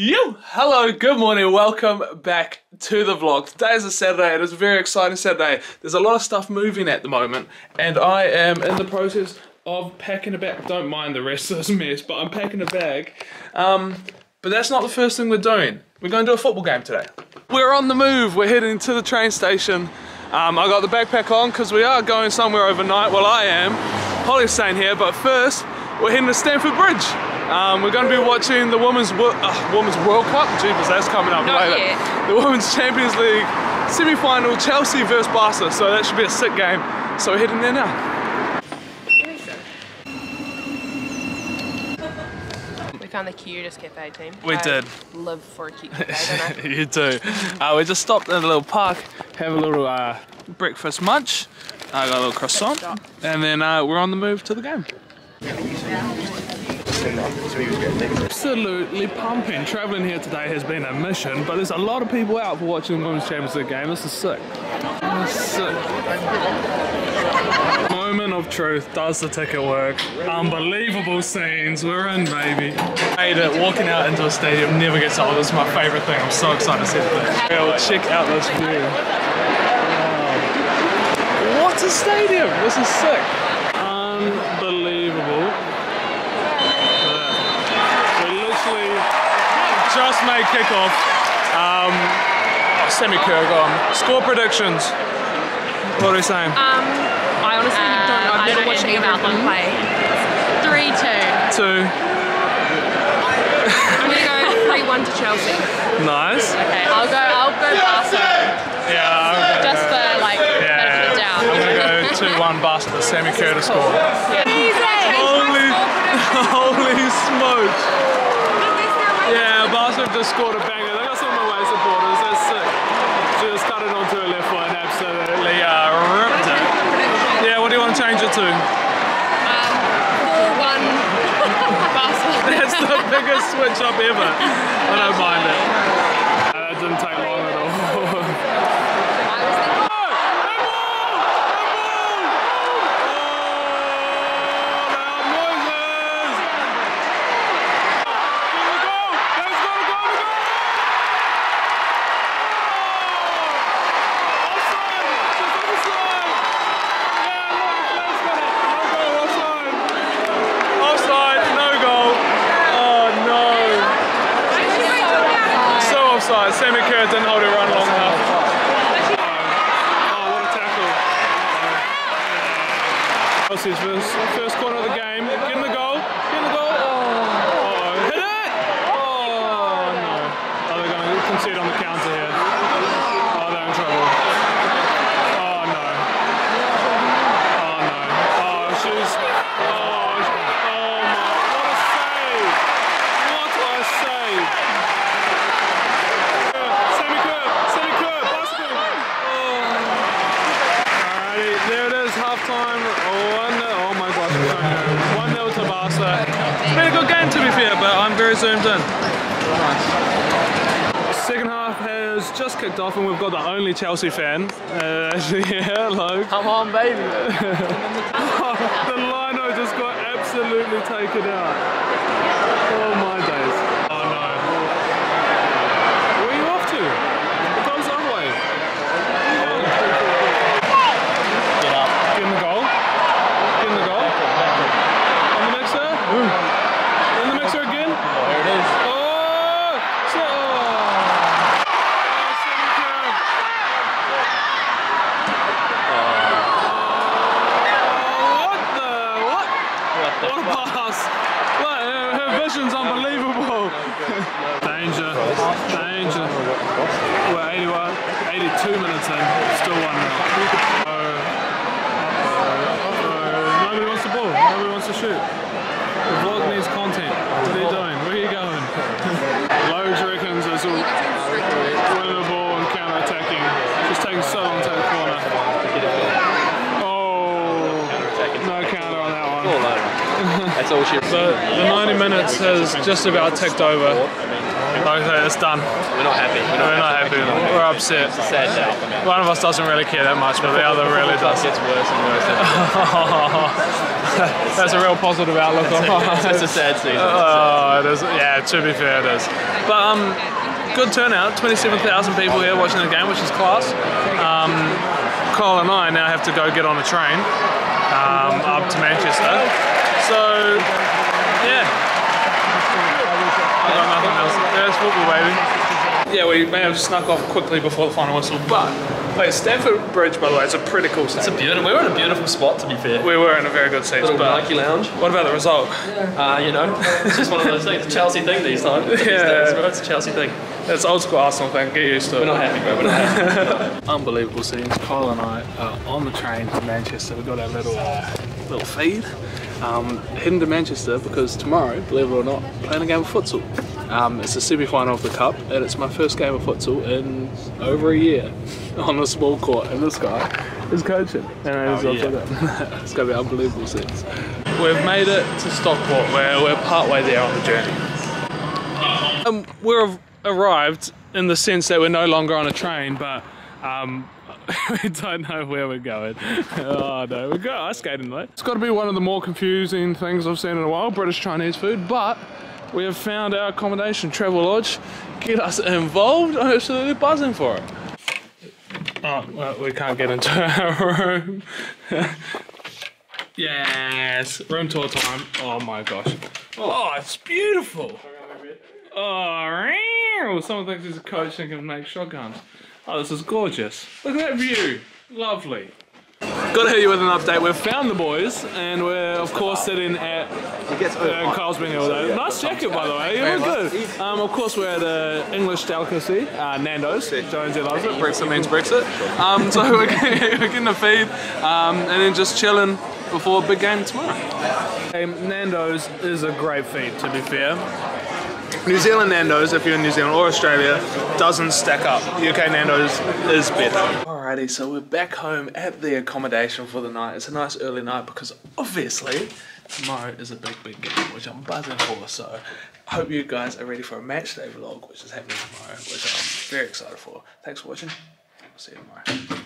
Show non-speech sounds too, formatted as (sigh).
You! Hello, good morning, welcome back to the vlog. Today is a Saturday, it is a very exciting Saturday. There's a lot of stuff moving at the moment, and I am in the process of packing a bag. Don't mind the rest of this mess, but I'm packing a bag. Um, but that's not the first thing we're doing. We're going to do a football game today. We're on the move, we're heading to the train station. Um, I got the backpack on because we are going somewhere overnight. Well, I am. Holly's staying here, but first, we're heading to Stamford Bridge. Um, we're going to be watching the Women's, Wo uh, Women's World Cup. Jeepers, that's coming up Not later. yet. The Women's Champions League semi-final, Chelsea versus Barca. So that should be a sick game. So we're heading there now. We found the cutest cafe team. We I did. Live for a cute cafe, (laughs) you do. Uh, we just stopped in a little park, have a little uh, breakfast munch. I got a little croissant, and then uh, we're on the move to the game. Absolutely pumping. Traveling here today has been a mission, but there's a lot of people out for watching the Women's Champions League game. This is sick. This is sick. Moment of truth. Does the ticket work? Unbelievable scenes. We're in, baby. Made it. Walking out into a stadium never gets old. This is my favorite thing. I'm so excited to see thing. Yo, check out this view. What a stadium! This is sick. Unbelievable. We literally just made kickoff. Um, Semi Kurgon. Score predictions. What are we saying? Um, I honestly don't know. I've never don't know watched anything either about of them them. play. Three, two. Two. I'm gonna go (laughs) three-one to Chelsea. Nice. Okay, I'll go. I'll go Barca. Yeah, I'm gonna Just go, for like yeah, benefit of the doubt. I'm gonna go 2-1 Barca, the Sammy Kerr to score. Holy, (laughs) holy smokes. Barca have just scored a banger. They got some away supporters, that's sick. Just cut it onto her left foot and absolutely uh, ripped it. Yeah, what do you want to change it to? Four, one. (laughs) That's the biggest switch up ever. I don't mind it. (laughs) Uh, that didn't take long at all. I was thinking. Offside, no goal. Oh no. So offside. Sammy Kerr didn't hold it run long enough. Chelsea's first, first corner of the game. Get the goal. Get the goal. Oh, oh hit it. Oh no. Oh, they're going to concede on the counter here. Oh, they're in trouble. Oh no. Oh no. Oh, she's. Oh, oh my. What a save. What a save. Sammy Kerr, Sammy Kerr, bicycle. Oh. Alrighty, there it is, halftime. One, oh my gosh, I'm so nervous. One 0 to Barca. It's been a good game to be fair, but I'm very zoomed in. Nice. Second half has just kicked off, and we've got the only Chelsea fan. Uh, (laughs) actually, yeah, hello. Come on, baby. (laughs) the lino just got absolutely taken out. Oh my days. Oh no. Where are you off to? It goes the other way. Get up. Get in the goal. Get in the goal. On the mixer. In the mixer again. There it is. Oh! So, oh. Sammy Kerr. Oh, what the? What? What the What a fuck? pass! Look, her, her vision's unbelievable. Danger, danger. We're 81, 82 minutes in, still 1 0. Uh-oh, uh-oh. Nobody wants the ball, nobody wants to shoot. The vlog needs content. What are you doing? Where are you going? (laughs) Loads reckons it's all winning the ball and counter attacking. Just taking so long to the corner. Oh, no counter on that one. All over. That's all she. (laughs) The, the 90 minutes has just about ticked over. Okay, it's done. We're not happy. We're We're not, not happy. We're upset. It's a Sad day. One of us doesn't really care that much, but the other really does. It gets worse and worse. (laughs) That's a real positive outlook (laughs) on It's a sad season. Oh, it is. Yeah, to be fair, it is. But um, good turnout. Twenty-seven thousand people here watching the game, which is class. Um, Kyle and I now have to go get on a train um, up to Manchester. So, yeah. I got nothing else. There's football, baby. Yeah, we may have snuck off quickly before the final whistle, but wait, Stamford Bridge, by the way, it's a pretty cool It's a beautiful. We were in a beautiful spot, to be fair. We were in a very good seat, Little but Nike lounge. what about the result? Uh, you know, it's just one of those things. It's a Chelsea thing these times. These (laughs) Yeah. days, bro. It's a Chelsea thing. It's old school Arsenal thing. Get used to it. We're not happy, bro. We're not happy. (laughs) unbelievable scenes. Kyle and I are on the train to Manchester. We've got our little uh, little feed. Um, heading to Manchester because tomorrow, believe it or not, playing a game of futsal. Um, it's the semi-final of the cup, and it's my first game of futsal in over a year (laughs) on a small court. And this guy is coaching, and (laughs) it's, Oh, yeah. it's going to be unbelievable scenes. We've made it to Stockport, where we're partway there on the journey. Um, we're arrived in the sense that we're no longer on a train, but um, (laughs) we don't know where we're going. Oh no, we go ice skating though. It's got to be one of the more confusing things I've seen in a while. British Chinese food, but we have found our accommodation, Travelodge. Get us involved. I'm (laughs) absolutely buzzing for it. Oh, well, we can't get into (laughs) our room. (laughs) yes, room tour time. Oh my gosh. Oh, it's beautiful. Oh, someone thinks he's a coach and can make shotguns. Oh, this is gorgeous. Look at that view. Lovely. Got to hit you with an update. We've found the boys, and we're of course sitting at uh, Carl's being all day. Nice jacket, by the way. You look good. Um, of course, we're at uh, English delicacy, uh, Nando's. Jonesy loves it. Brexit means Brexit. Um, so (laughs) we're getting, a feed, um, and then just chilling before a big game tomorrow. Um, Nando's is a great feed, to be fair. New Zealand Nando's, if you're in New Zealand or Australia, doesn't stack up. UK Nando's is better. Alrighty, so we're back home at the accommodation for the night. It's a nice early night because obviously tomorrow is a big, big game, which I'm buzzing for. So I hope you guys are ready for a match day vlog, which is happening tomorrow, which I'm very excited for. Thanks for watching. See you tomorrow.